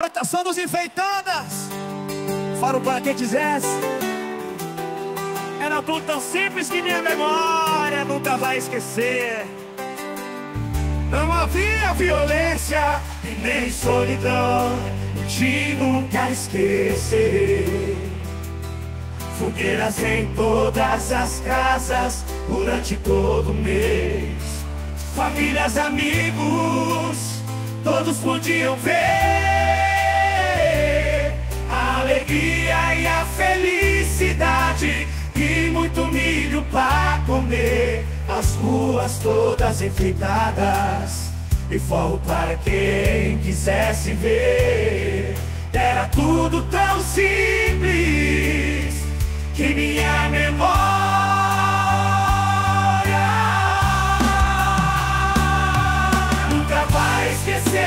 Protação dos enfeitadas. Faro para quem quisesse Era tudo tão simples que minha memória nunca vai esquecer. Não havia violência e nem solidão. Te nunca esquecer. Fogueiras em todas as casas durante todo o mês. Famílias, amigos, todos podiam ver felicidade e muito milho para comer. As ruas todas enfeitadas e fogo para quem quisesse ver. Era tudo tão simples que minha memória nunca vai esquecer.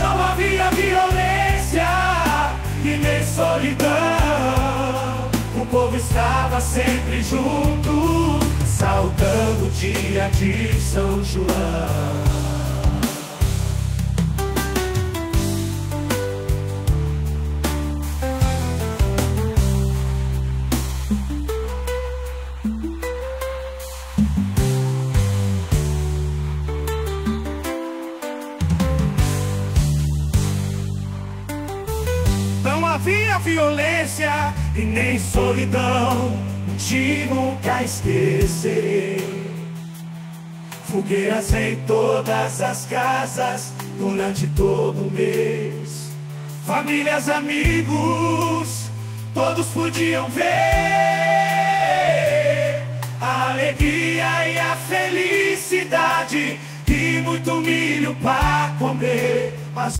Não havia violência e nem solidão. Povo estava sempre junto, saudando o dia de São João. Havia violência e nem solidão Te nunca esquecerei Fogueiras em todas as casas Durante todo o mês. Famílias, amigos Todos podiam ver A alegria e a felicidade E muito milho para comer. Mas